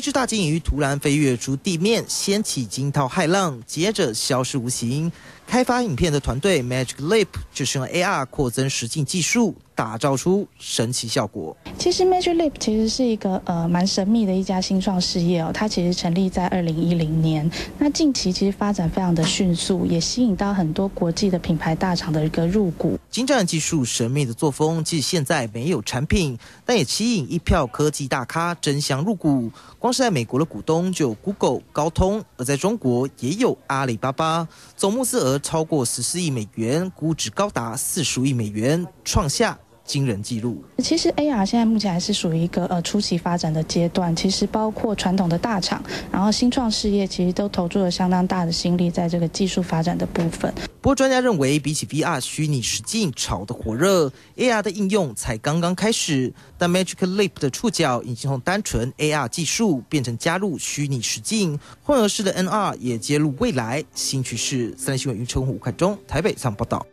一只大鲸鱼突然飞跃出地面，掀起惊涛骇浪，接着消失无形。开发影片的团队 Magic Leap 就是用 AR 扩增实境技术，打造出神奇效果。其实 Magic Leap 其实是一个呃蛮神秘的一家新创事业哦，它其实成立在二零一零年，那近期其实发展非常的迅速，也吸引到很多国际的品牌大厂的一个入股。精湛技术、神秘的作风，即使现在没有产品，但也吸引一票科技大咖争相入股。光是在美国的股东就有 Google、高通，而在中国也有阿里巴巴，总募资额超过十四亿美元，估值高达四十亿美元，创下。惊人记录。其实 AR 现在目前还是属于一个呃初期发展的阶段。其实包括传统的大厂，然后新创事业，其实都投注了相当大的心力在这个技术发展的部分。不过专家认为，比起 VR 虚拟实境炒得火热，AR 的应用才刚刚开始。但 Magic Leap 的触角已经从单纯 AR 技术变成加入虚拟实境混合式的 NR，也揭露未来新趋势。三立新闻云陈虎、吴凯中台北上报道。